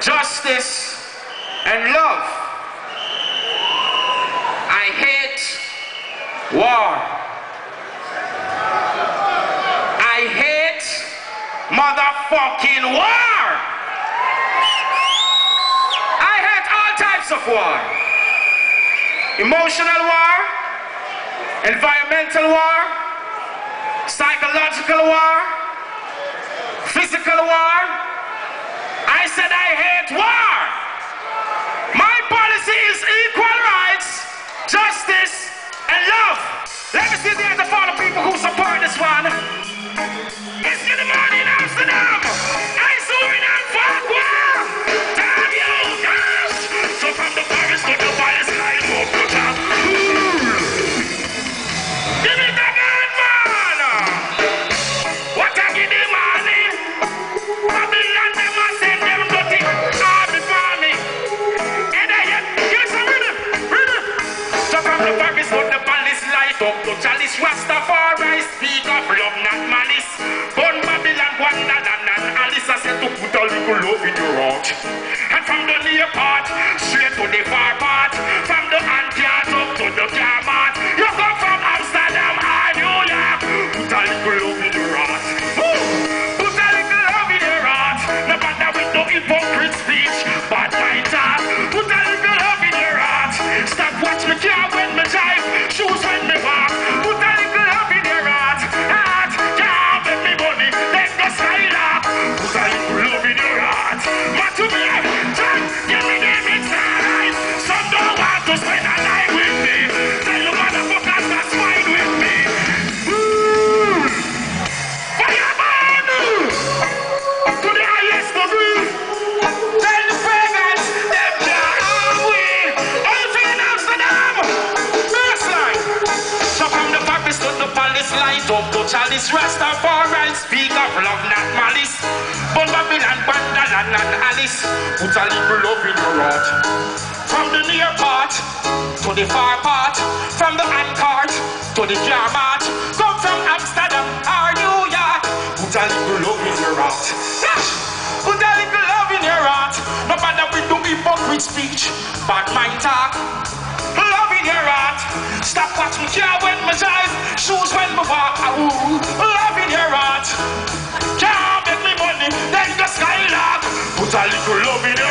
justice, and love. I hate war. I hate motherfucking war. I hate all types of war. Emotional war, environmental war, psychological war, physical war. The Paris to the palace, light up to chalice. Rastafari speak of love, not malice. Burn Babylon, Wonderland and Alice. I said to put a little love in your heart. And from the near part, straight to the far part. Chalice. Rastafari speak of love, not malice. But Babylon, Wonderland and Alice. Put a little love in your heart. From the near part to the far part. From the hand cart to the jar mart. Come from Amsterdam or New York. Put a little love in your heart. Dash! Put a little love in your heart. No matter we do hypocrite speech, bad mind talk. Love in your heart. Stop watch me car when me drive, shoes 달리고 러비는